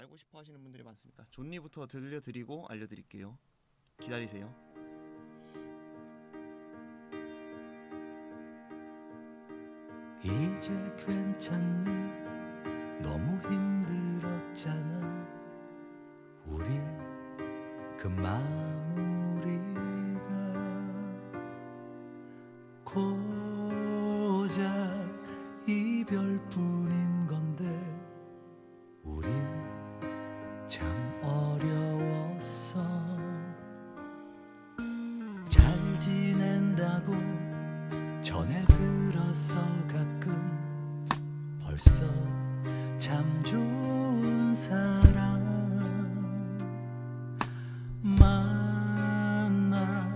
알고 싶어 하시는 분들이 많습니까? 존니부터 들려드리고 알려드릴게요. 기다리세요. 이제 괜찮니? 너무 힘들었잖아. 우리 그만. 벌써 참 좋은 사람 만나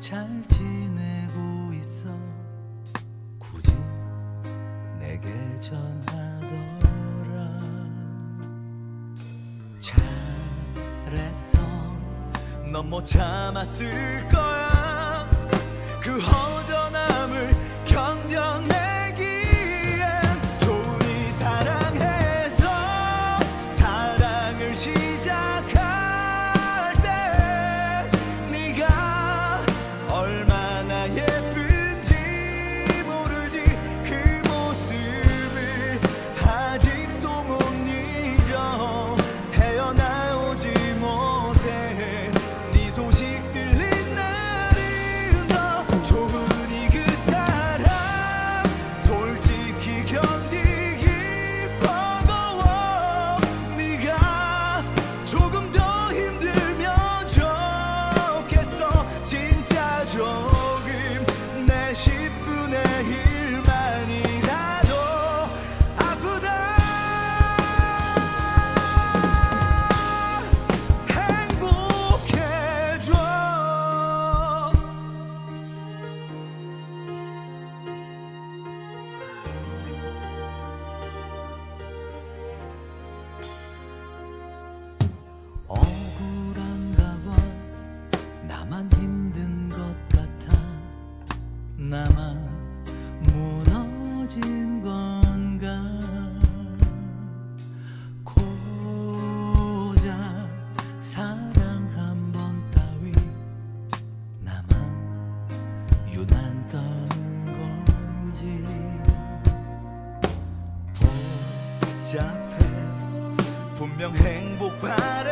잘 지내고 있어. 굳이 내게 전하더라. 잘했어 넌 못 참았을 거야. 그 허. 복잡해 분명 행복 바라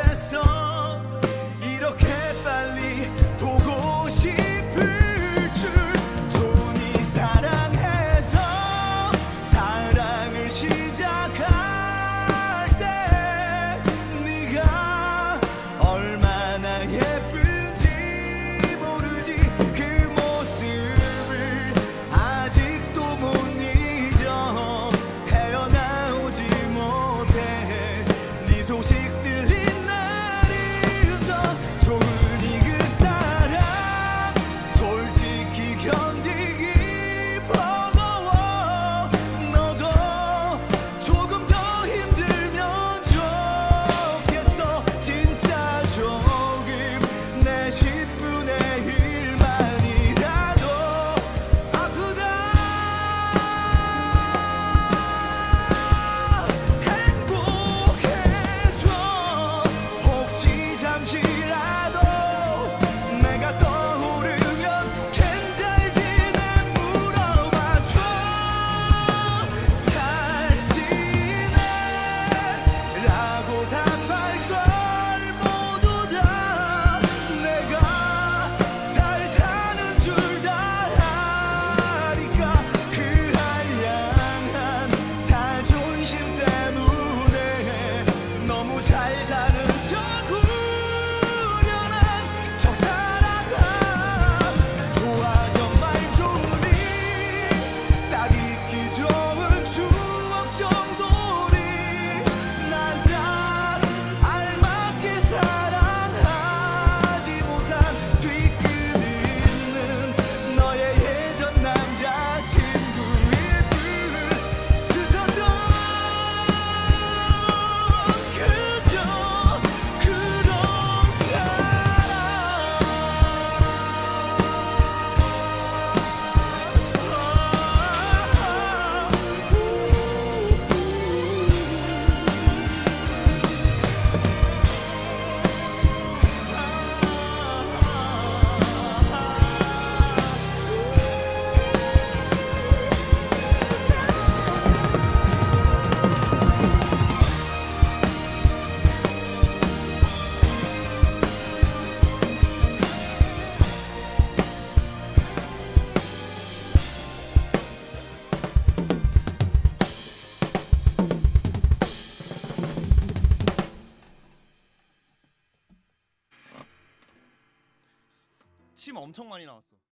찜 엄청 많이 나왔어.